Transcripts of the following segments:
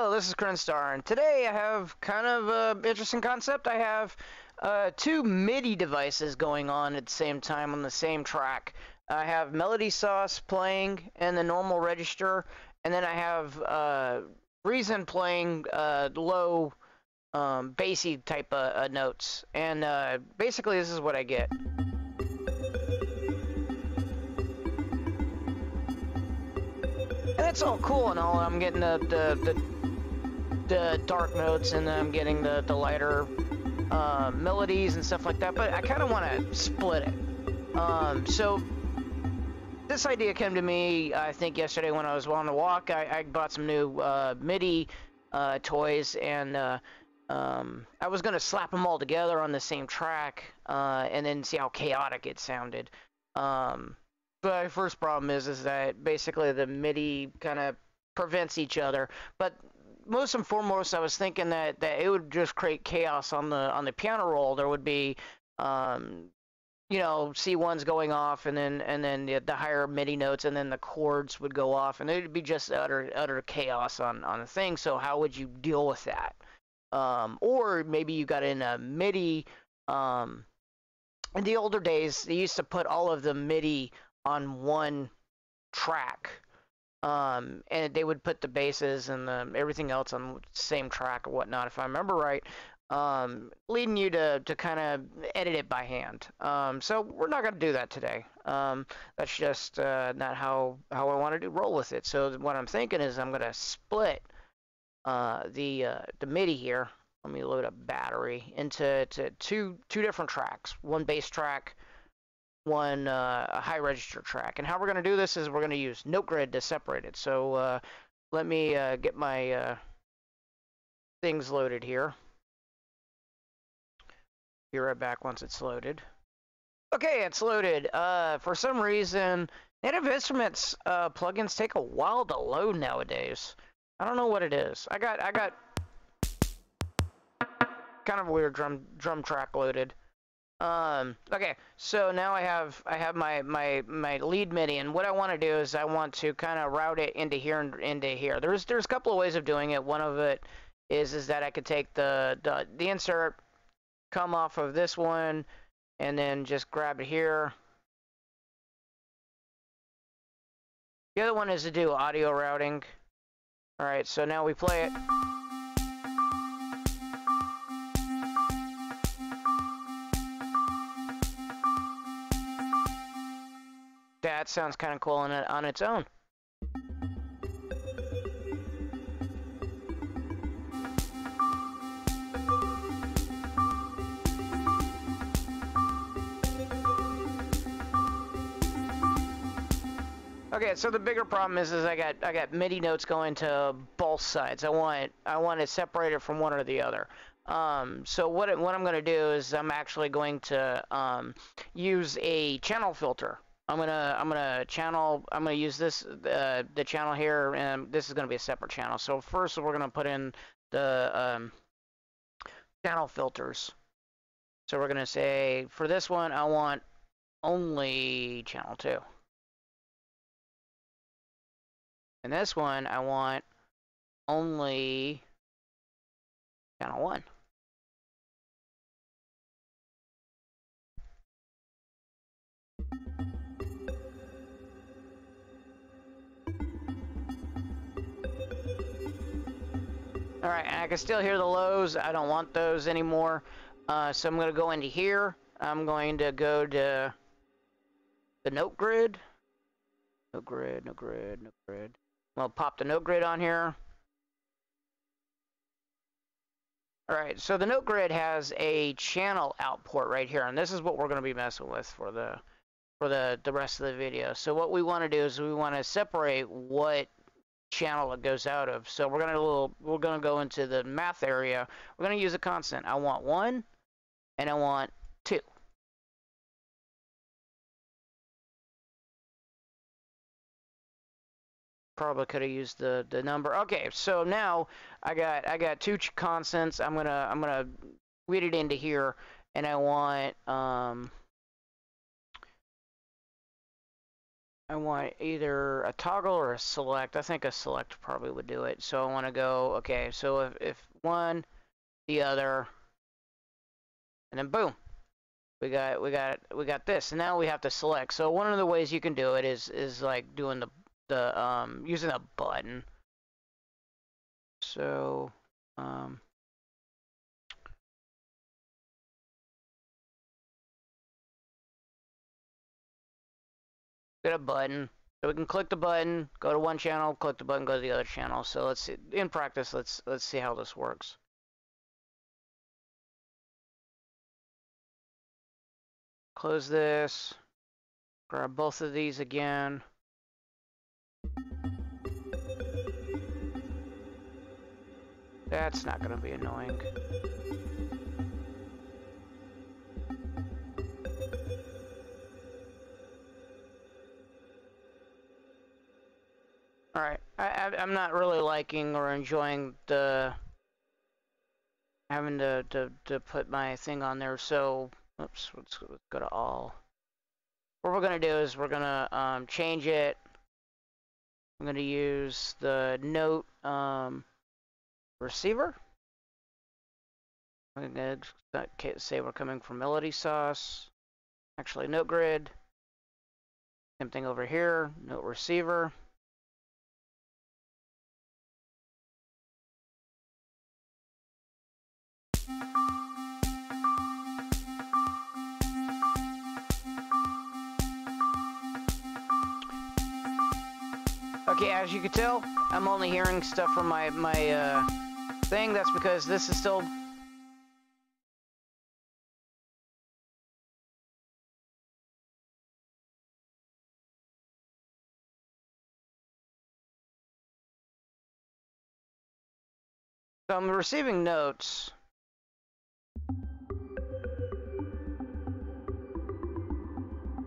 Hello, this is Krinstar, and today I have kind of an interesting concept. I have uh, two MIDI devices going on at the same time on the same track. I have Melody Sauce playing in the normal register, and then I have uh, Reason playing uh, low, um, bassy type of uh, notes. And uh, basically, this is what I get. And that's all cool and all. I'm getting the the, the, the dark notes and I'm getting the, the lighter uh, melodies and stuff like that, but I kind of want to split it. Um, so this idea came to me, I think, yesterday when I was on the walk. I, I bought some new uh, MIDI uh, toys, and uh, um, I was going to slap them all together on the same track uh, and then see how chaotic it sounded. Um, but my first problem is, is that basically the MIDI kind of prevents each other. But most and foremost, I was thinking that, that it would just create chaos on the on the piano roll. There would be um, you know C1s going off and then and then the, the, higher MIDI notes and then the chords would go off and it would be just utter utter chaos on on the thing. So how would you deal with that? Um, or maybe you got in a MIDI. Um, in the older days, they used to put all of the MIDI on one track. Um, and they would put the bases and the, everything else on the same track or whatnot, if I remember right um, leading you to, to kind of edit it by hand. Um, so we're not going to do that today. Um, that's just uh, not how, how I want to do roll with it. So what I'm thinking is I'm going to split uh, the uh, the MIDI here. Let me load up battery into to two two different tracks. One bass track, one uh, high register track. And how we're going to do this is we're going to use NoteGrid to separate it. So uh, let me uh, get my things loaded here. Be right back once it's loaded. Okay, it's loaded. Uh, for some reason, Native Instruments uh, plugins take a while to load nowadays. I don't know what it is. I got I got kind of a weird drum drum track loaded. Um, okay, so now I have I have my my my lead MIDI, and what I want to do is I want to kind of route it into here and into here. There's there's a couple of ways of doing it. One of it is is that I could take the the, the insert come off of this one and then just grab it here. The other one is to do audio routing. Alright, so now we play it. Sounds kind of cool on, on its own. Okay, so the bigger problem is, is I got I got MIDI notes going to both sides. I want I want to separate it separated from one or the other. Um, so what what I'm going to do is I'm actually going to um, use a channel filter. I'm gonna I'm gonna channel I'm gonna use this uh, the channel here, and this is gonna be a separate channel. So first we're gonna put in the um, channel filters. So we're gonna say for this one I want only channel two. and this one, I want only channel 1. Alright, I can still hear the lows. I don't want those anymore. Uh, so I'm going to go into here. I'm going to go to the note grid. No grid, no grid, no grid. We'll pop the note grid on here. Alright, so the note grid has a channel output right here, and this is what we're going to be messing with for the for the, the rest of the video. So what we want to do is we want to separate what channel it goes out of. So we're gonna little we're gonna go into the math area. We're gonna use a constant. I want one and I want two. probably could have used the the number. Okay, so now I got I got two constants. I'm gonna I'm gonna read it into here, and I want um I want either a toggle or a select. I think a select probably would do it. So I want to go, okay, so if, if one, the other, and then boom. We got we got we got this. And now we have to select. So one of the ways you can do it is is like doing the the um using a button. So um get a button. So we can click the button, go to one channel, click the button, go to the other channel. So let's see, in practice, let's let's see how this works. Close this. Grab both of these again. That's not going to be annoying. Alright, I, am not really liking or enjoying the having to, to, to put my thing on there, so oops, let's, let's go to all. What we're to do is we're to um, change it. I'm to use the note um, receiver. I'm to say we're coming from Melody Sauce. Actually, note grid. Same thing over here, note receiver. Okay, as you can tell, I'm only hearing stuff from my, my uh, thing. That's because this is still... So I'm receiving notes.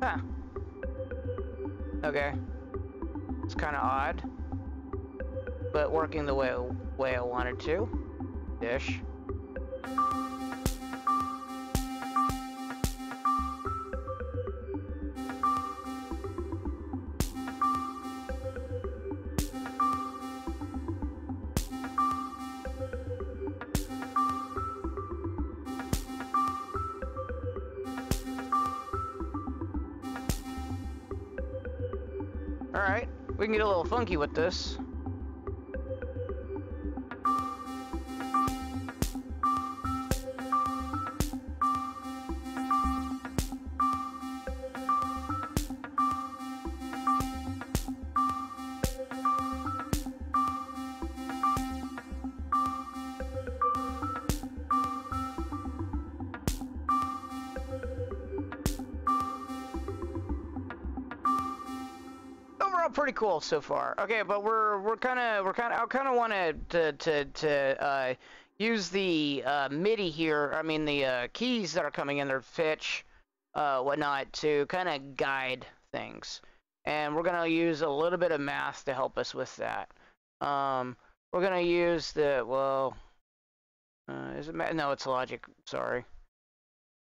Huh. Okay. It's kind of odd, but working the way way I wanted to. Ish. We can get a little funky with this. Pretty cool so far. Okay, but we're we're kind of we're kind of I kind of want to to to uh, use the uh, MIDI here. I mean the uh, keys that are coming in their pitch, uh, whatnot, to kind of guide things. And we're gonna use a little bit of math to help us with that. Um, we're gonna use the well, uh, is it no? It's Logic. Sorry.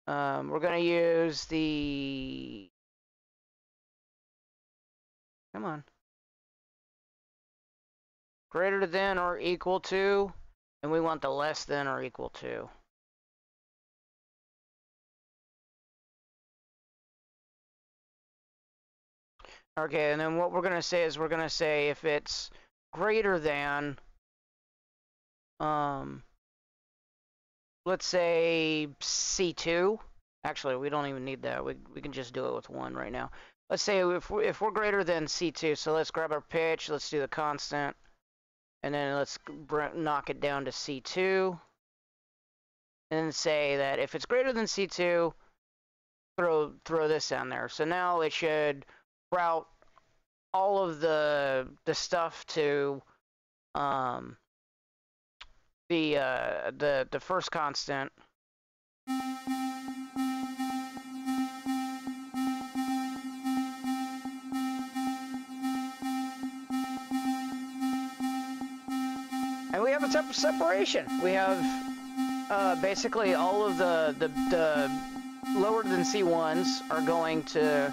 Um, we're gonna use the Come on. Greater than or equal to, and we want the less than or equal to. Okay, and then what we're going to say is we're going to say if it's greater than, um, let's say C2. Actually, we don't even need that. We, we can just do it with 1 right now let's say if we're, if we're greater than C2, so let's grab our pitch, let's do the constant, and then let's knock it down to C2, and say that if it's greater than C2, throw throw this down there. So now it should route all of the the stuff to um, the uh, the the first constant. Have a type of separation. We have uh, basically all of the, the, the lower than C1s are going to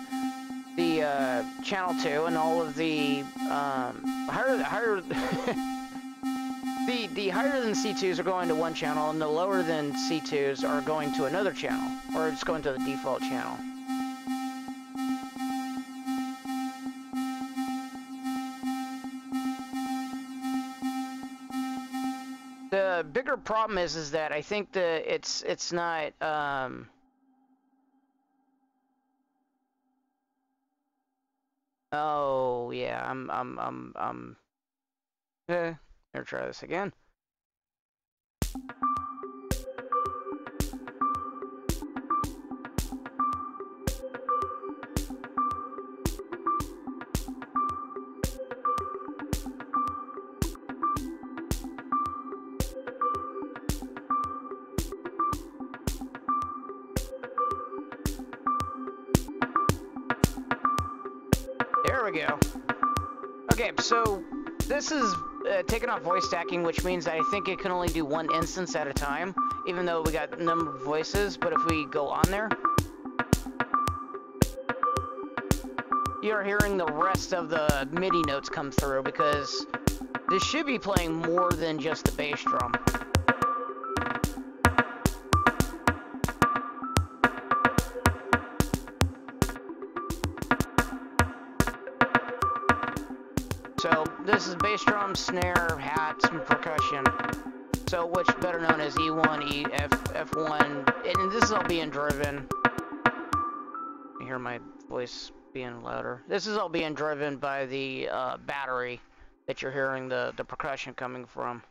the uh, channel two, and all of the um, higher higher the the higher than C2s are going to one channel, and the lower than C2s are going to another channel, or it's going to the default channel. The bigger problem is is that I think that it's it's not um, Oh yeah, I'm I'm I'm I'm eh, here try this again. We go. Okay, so this is uh, taking off voice stacking, which means I think it can only do one instance at a time, even though we got number of voices. But if we go on there, you're hearing the rest of the MIDI notes come through because this should be playing more than just the bass drum. So this is bass drum, snare, hats, and percussion. So which better known as E1, E, F, F1, and this is all being driven. You hear my voice being louder. This is all being driven by the uh, battery that you're hearing the, the percussion coming from.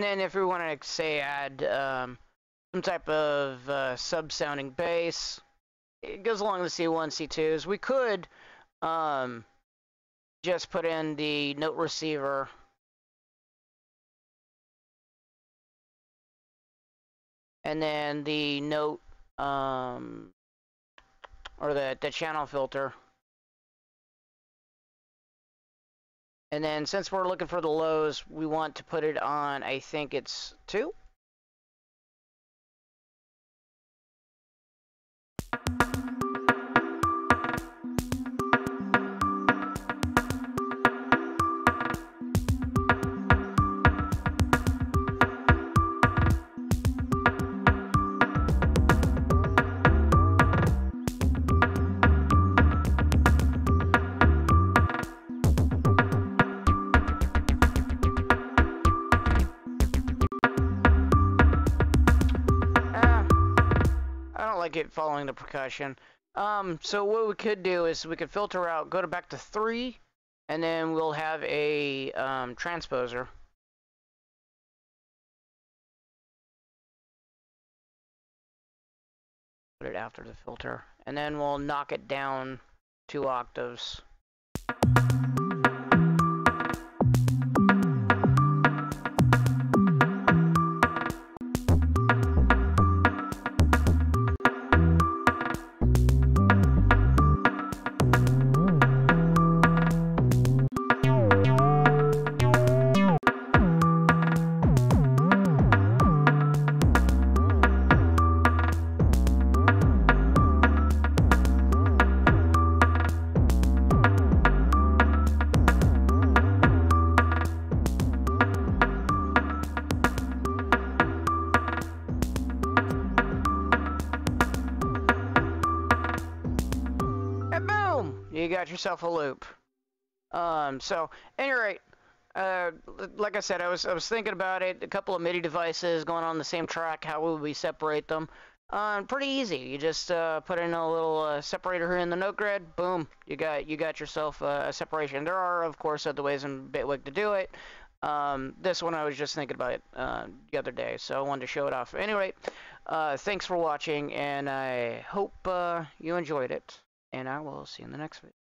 And then if we want to, say, add um, some type of uh, sub-sounding bass, it goes along the C1, C2s. We could um, just put in the note receiver and then the note um, or the, the channel filter. And then since we're looking for the lows, we want to put it on, I think it's two. Following the percussion. Um, so what we could do is we could filter out, go to back to three, and then we'll have a um, transposer. Put it after the filter, and then we'll knock it down two octaves. Yourself a loop. Um, so, any rate, uh, like I said, I was I was thinking about it. A couple of MIDI devices going on the same track. How would we separate them? Um, pretty easy. You just uh, put in a little uh, separator here in the note grid. Boom, you got you got yourself uh, a separation. There are, of course, other ways in Bitwig to do it. Um, this one I was just thinking about it uh, the other day, so I wanted to show it off. Anyway, uh, thanks for watching, and I hope uh, you enjoyed it. And I will see you in the next video.